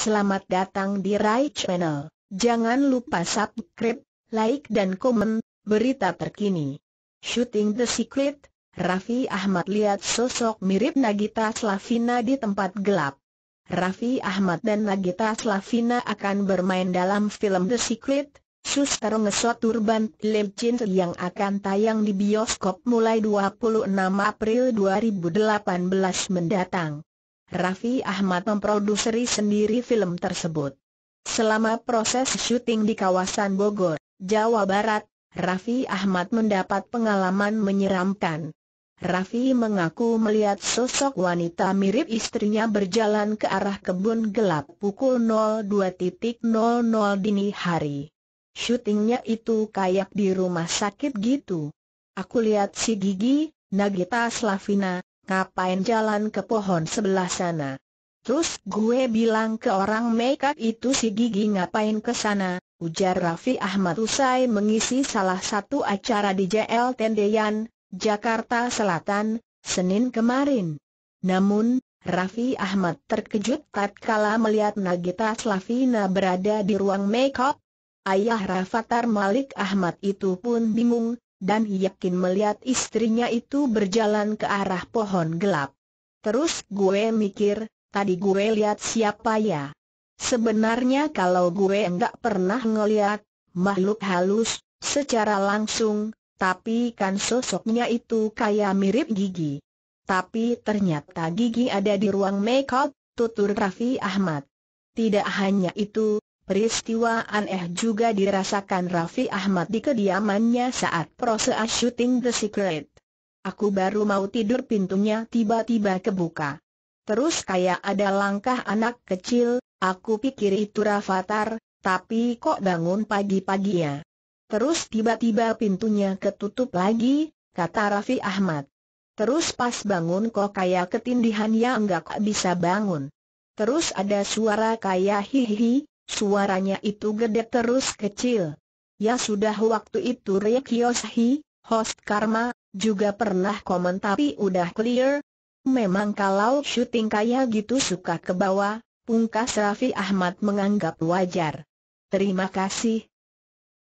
Selamat datang di Rai Channel. Jangan lupa subscribe, like dan komen berita terkini. Shooting The Secret, Raffi Ahmad lihat sosok mirip Nagita Slavina di tempat gelap. Raffi Ahmad dan Nagita Slavina akan bermain dalam film The Secret, Suster Ngesot Turban Legend yang akan tayang di bioskop mulai 26 April 2018 mendatang. Raffi Ahmad memproduseri sendiri film tersebut. Selama proses syuting di kawasan Bogor, Jawa Barat, Raffi Ahmad mendapat pengalaman menyeramkan. Raffi mengaku melihat sosok wanita mirip istrinya berjalan ke arah kebun gelap pukul 02.00 dini hari. Syutingnya itu kayak di rumah sakit gitu. Aku lihat si Gigi, Nagita Slavina, ngapain jalan ke pohon sebelah sana? Terus gue bilang ke orang makeup itu si Gigi ngapain ke sana, ujar Raffi Ahmad usai mengisi salah satu acara di JL Tendean, Jakarta Selatan, Senin kemarin. Namun, Raffi Ahmad terkejut tatkala melihat Nagita Slavina berada di ruang makeup. Ayah Rafathar Malik Ahmad itu pun bingung, dan yakin melihat istrinya itu berjalan ke arah pohon gelap. Terus gue mikir, tadi gue lihat siapa ya? Sebenarnya kalau gue enggak pernah ngeliat makhluk halus secara langsung, tapi kan sosoknya itu kayak mirip Gigi. Tapi ternyata Gigi ada di ruang makeup, tutur Raffi Ahmad. Tidak hanya itu, Peristiwa aneh juga dirasakan Raffi Ahmad di kediamannya saat proses syuting The Secret. Aku baru mau tidur pintunya tiba-tiba kebuka. Terus kayak ada langkah anak kecil, aku pikir itu Rafathar, tapi kok bangun pagi-pagi ya. Terus tiba-tiba pintunya ketutup lagi, kata Raffi Ahmad. Terus pas bangun kok kayak ketindihan ya enggak bisa bangun. Terus ada suara kayak hihi, Suaranya itu gede terus kecil. Ya sudah waktu itu Rick Yoshi, host Karma, juga pernah komen tapi udah clear. Memang kalau syuting kayak gitu suka ke bawah, pungkas Raffi Ahmad menganggap wajar. Terima kasih,